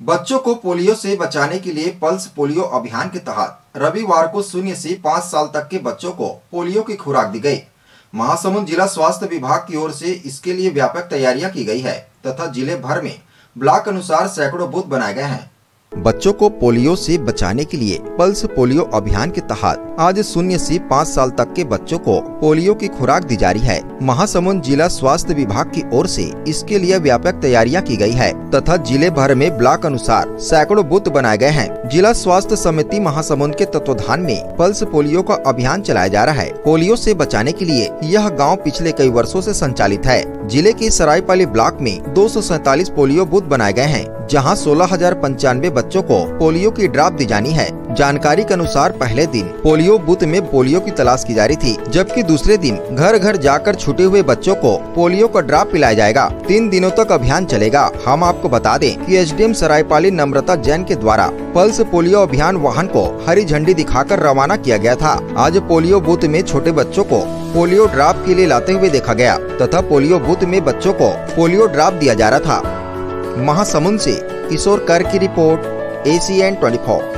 बच्चों को पोलियो से बचाने के लिए पल्स पोलियो अभियान के तहत रविवार को शून्य से पाँच साल तक के बच्चों को पोलियो की खुराक दी गई। महासमुंद जिला स्वास्थ्य विभाग की ओर से इसके लिए व्यापक तैयारियाँ की गई है तथा ज़िले भर में ब्लॉक अनुसार सैकड़ों बूथ बनाए गए हैं। बच्चों को पोलियो से बचाने के लिए पल्स पोलियो अभियान के तहत आज शून्य से पाँच साल तक के बच्चों को पोलियो की खुराक दी जा रही है। महासमुंद जिला स्वास्थ्य विभाग की ओर से इसके लिए व्यापक तैयारियाँ की गई है तथा ज़िले भर में ब्लॉक अनुसार सैकड़ों बूथ बनाए गए हैं। जिला स्वास्थ्य समिति महासमुंद के तत्वाधान में पल्स पोलियो का अभियान चलाया जा रहा है। पोलियो से बचाने के लिए यह गाँव पिछले कई वर्षों ऐसी संचालित है। ज़िले के सरायपाली ब्लॉक में दो पोलियो बूथ बनाए गए हैं। जहाँ सोलह हज़ार पंचानवे बच्चों को पोलियो की ड्राप दी जानी है। जानकारी के अनुसार पहले दिन पोलियो बूथ में पोलियो की तलाश की जा रही थी, जबकि दूसरे दिन घर घर जाकर छूटे हुए बच्चों को पोलियो का ड्राप पिलाया जाएगा। तीन दिनों तक अभियान चलेगा। हम आपको बता दें कि एसडीएम सरायपाली नम्रता जैन के द्वारा पल्स पोलियो अभियान वाहन को हरी झंडी दिखाकर रवाना किया गया था। आज पोलियो बूथ में छोटे बच्चों को पोलियो ड्राप के लिए लाते हुए देखा गया, तथा पोलियो बूथ में बच्चों को पोलियो ड्राप दिया जा रहा था। महासमुंद से किशोर कर की रिपोर्ट एसीएन 24